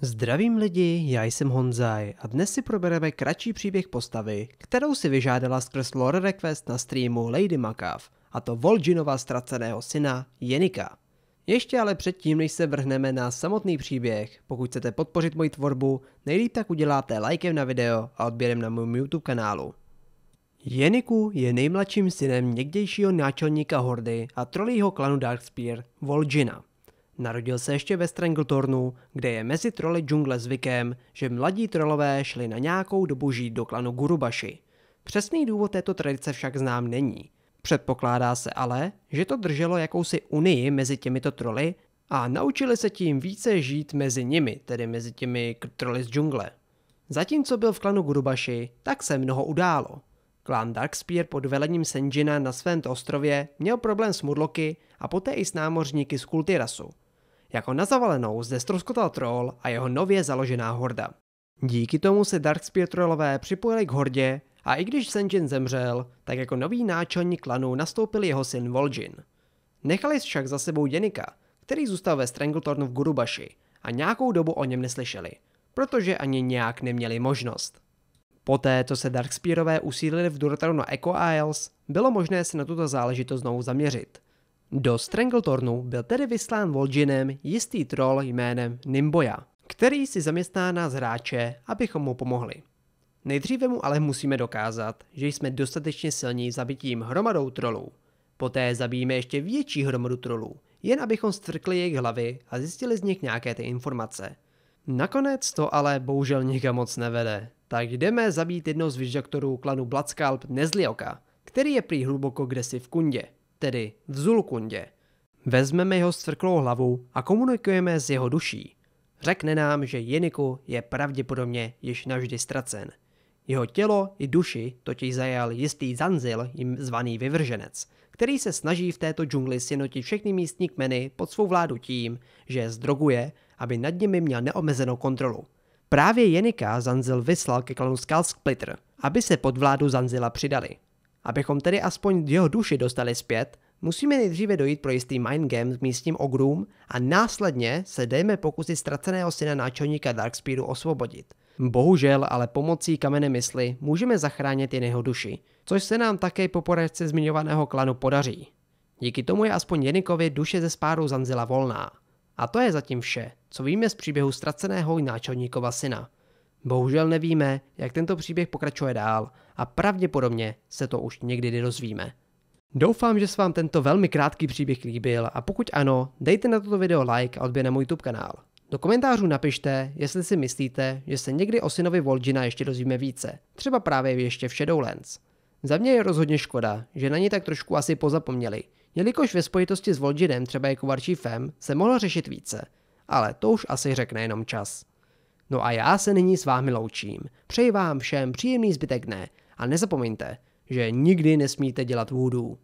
Zdravím lidi, já jsem Honzaj a dnes si probereme kratší příběh postavy, kterou si vyžádala skrz lore request na streamu Lady Makav, a to Vol'jinova ztraceného syna Jenika. Ještě ale předtím, než se vrhneme na samotný příběh, pokud chcete podpořit moji tvorbu, nejlíp tak uděláte lajkem na video a odběrem na mém YouTube kanálu. Jeniku je nejmladším synem někdejšího náčelníka Hordy a trolího klanu Darkspear, Vol'jina. Narodil se ještě ve Stranglethornu, kde je mezi troly džungle zvykem, že mladí trolové šli na nějakou dobu žít do klanu Gurubashi. Přesný důvod této tradice však znám není. Předpokládá se ale, že to drželo jakousi unii mezi těmito troly a naučili se tím více žít mezi nimi, tedy mezi těmi troly z džungle. Zatímco byl v klanu Gurubashi, tak se mnoho událo. Klán Darkspear pod velením Senjina na svém ostrově měl problém s mudloky a poté i s námořníky z Kultirasu. Jako na zavalenou zde stroskotal troll a jeho nově založená horda. Díky tomu se Darkspear trollové připojili k hordě a i když Senjin zemřel, tak jako nový náčelník klanu nastoupil jeho syn Vol'jin. Nechali však za sebou Jenika, který zůstal ve Stranglethornu v Gurubashi a nějakou dobu o něm neslyšeli, protože ani nějak neměli možnost. Poté, co se Darkspearové usídlili v Durtaru na Echo Isles, bylo možné se na tuto záležitost znovu zaměřit. Do Stranglethornu byl tedy vyslán Vol'jinem jistý troll jménem Nimboja, který si zaměstná nás hráče, abychom mu pomohli. Nejdříve mu ale musíme dokázat, že jsme dostatečně silní zabitím hromadou trolů. Poté zabijeme ještě větší hromadu trolů, jen abychom stvrkli jejich hlavy a zjistili z nich nějaké ty informace. Nakonec to ale bohužel nikam moc nevede, tak jdeme zabít jednou z vyžaktorů klanu Bloodscalp Nezlioka, který je prý hluboko kdesi v kundě, tedy v Zulkundě. Vezmeme jeho stvrklou hlavu a komunikujeme s jeho duší. Řekne nám, že Jeniku je pravděpodobně již navždy ztracen. Jeho tělo i duši totiž zajal jistý Zanzil, jim zvaný vyvrženec, který se snaží v této džungli sjednotit všechny místní kmeny pod svou vládu tím, že je zdroguje, aby nad nimi měl neomezenou kontrolu. Právě Jenika Zanzil vyslal ke klanu Splitter, aby se pod vládu Zanzila přidali. Abychom tedy aspoň jeho duši dostali zpět, musíme nejdříve dojít pro jistý mind game s místním ogrům a následně se dejme pokusit ztraceného syna náčelníka Darkspeedu osvobodit. Bohužel ale pomocí kamene mysli můžeme zachránit jen jeho duši, což se nám také po poradce zmiňovaného klanu podaří. Díky tomu je aspoň Jenikovi duše ze spáru Zanzila volná. A to je zatím vše, co víme z příběhu ztraceného náčelníkova syna. Bohužel nevíme, jak tento příběh pokračuje dál a pravděpodobně se to už někdy dozvíme. Doufám, že se vám tento velmi krátký příběh líbil a pokud ano, dejte na toto video like a odběr na můj YouTube kanál. Do komentářů napište, jestli si myslíte, že se někdy o synovi Vol'jina ještě dozvíme více, třeba právě ještě v Shadowlands. Za mě je rozhodně škoda, že na ně tak trošku asi pozapomněli, jelikož ve spojitosti s Vol'jinem třeba jako Varčí Fem se mohlo řešit více, ale to už asi řekne jenom čas. No a já se nyní s vámi loučím. Přeji vám všem příjemný zbytek dne a nezapomeňte, že nikdy nesmíte dělat vůdu.